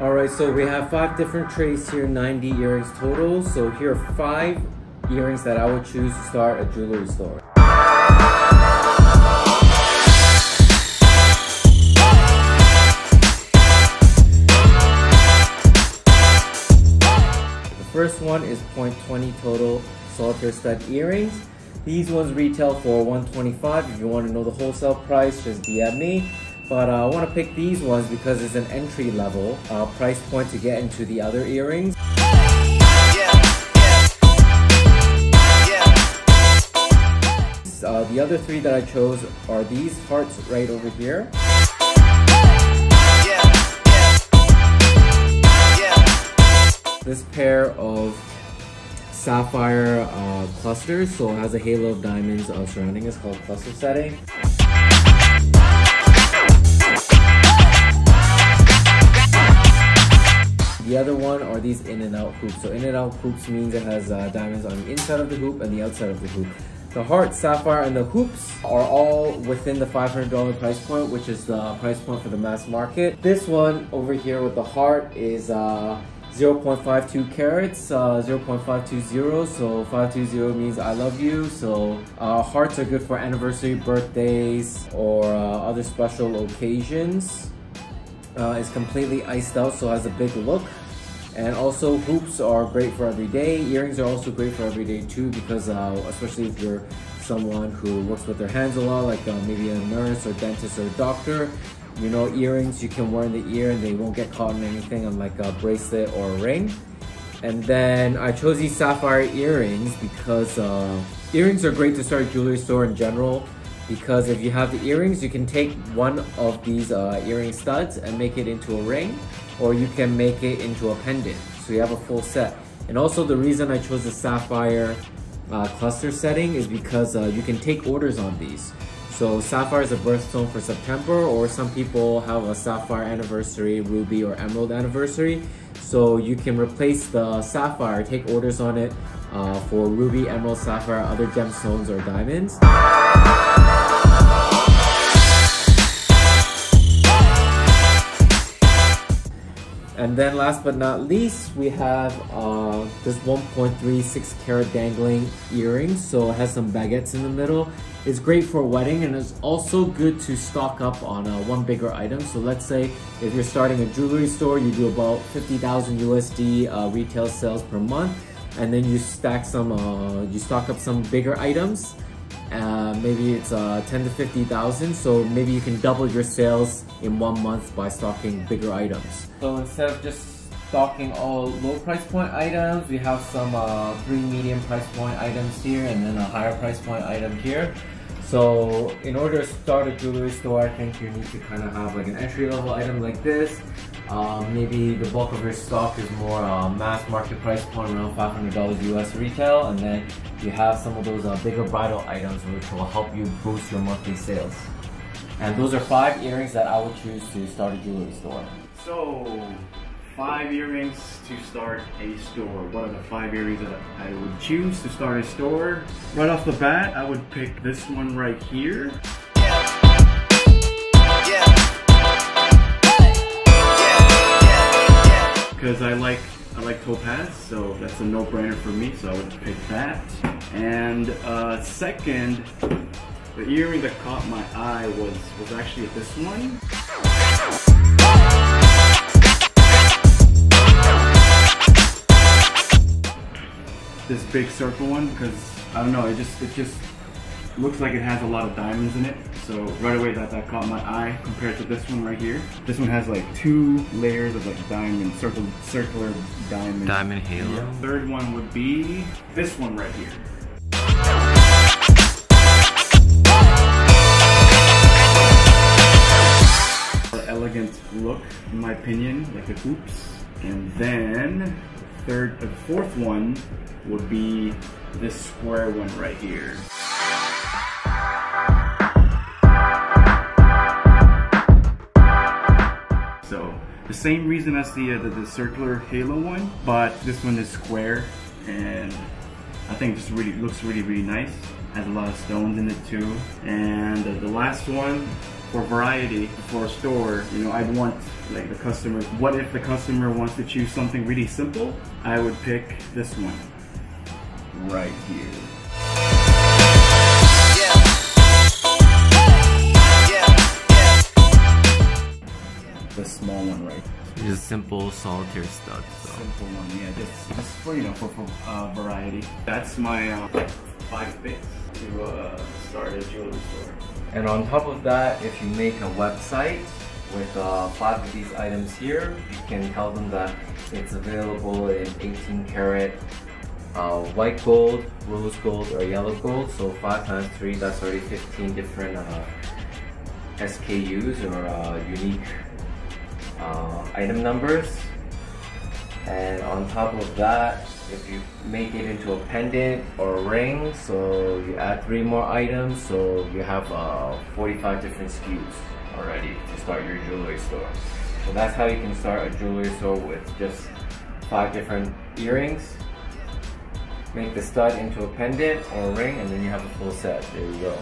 All right, so we have five different trays here, 90 earrings total. So here are five earrings that I would choose to start a jewelry store. The first one is 0.20 total solitaire stud earrings. These ones retail for 125. If you want to know the wholesale price, just DM me. But uh, I want to pick these ones because it's an entry level uh, price point to get into the other earrings. Uh, the other three that I chose are these hearts right over here. This pair of sapphire uh, clusters, so it has a halo of diamonds uh, surrounding it. It's called cluster setting. Other one are these in and out hoops. So in and out hoops means it has uh, diamonds on the inside of the hoop and the outside of the hoop. The heart, sapphire, and the hoops are all within the $500 price point, which is the price point for the mass market. This one over here with the heart is uh, 0.52 carats, uh, 0.520. So 520 means I love you. So uh, hearts are good for anniversary, birthdays, or uh, other special occasions. Uh, it's completely iced out, so has a big look. And also hoops are great for every day. Earrings are also great for every day too because uh, especially if you're someone who works with their hands a lot, like uh, maybe a nurse or dentist or doctor, you know, earrings you can wear in the ear and they won't get caught in anything unlike a bracelet or a ring. And then I chose these sapphire earrings because uh, earrings are great to start a jewelry store in general because if you have the earrings, you can take one of these uh, earring studs and make it into a ring, or you can make it into a pendant. So you have a full set. And also the reason I chose the sapphire uh, cluster setting is because uh, you can take orders on these. So sapphire is a birthstone for September, or some people have a sapphire anniversary, ruby, or emerald anniversary. So you can replace the sapphire, take orders on it uh, for ruby, emerald, sapphire, other gemstones, or diamonds. And then last but not least, we have uh, this 1.36 carat dangling earring. So it has some baguettes in the middle. It's great for a wedding and it's also good to stock up on uh, one bigger item. So let's say if you're starting a jewelry store, you do about 50,000 USD uh, retail sales per month. And then you stack some, uh, you stock up some bigger items. Uh, maybe it's uh, 10 to 50,000 so maybe you can double your sales in one month by stocking bigger items. So instead of just stocking all low price point items we have some uh, three medium price point items here and then a higher price point item here so in order to start a jewelry store, I think you need to kind of have like an entry level item like this. Um, maybe the bulk of your stock is more uh, mass market price point around $500 US retail and then you have some of those uh, bigger bridal items which will help you boost your monthly sales. And those are five earrings that I would choose to start a jewelry store. So, five earrings to start a store. What are the five earrings that I would choose to start a store? Right off the bat, I would pick this one right here. Because I like I like topaz, so that's a no-brainer for me, so I would pick that. And uh, second, the earring that caught my eye was was actually this one. This big circle one because I don't know, it just it just looks like it has a lot of diamonds in it. So right away that, that caught my eye compared to this one right here. This one has like two layers of like diamond, circle, circular diamond. Diamond halo. The third one would be this one right here. Elegant look, in my opinion, like the hoops. And then third, the fourth one would be this square one right here. So the same reason as the, uh, the, the circular halo one, but this one is square and I think this really looks really really nice. Has a lot of stones in it too. And uh, the last one for variety for a store, you know, I'd want like the customer. What if the customer wants to choose something really simple? I would pick this one right here. The small one, right? Just simple solitaire stud. So. Simple one, yeah, just, just for you know for, for uh, variety. That's my uh, five bits to uh, start a jewelry store. And on top of that, if you make a website with uh, five of these items here, you can tell them that it's available in 18 karat uh, white gold, rose gold, or yellow gold. So five times three, that's already 15 different uh, SKUs or uh, unique uh, item numbers. And on top of that, if you make it into a pendant or a ring, so you add three more items, so you have uh, 45 different SKUs already to start your jewelry store. So that's how you can start a jewelry store with just five different earrings. Make the stud into a pendant or a ring, and then you have a full set. There you go.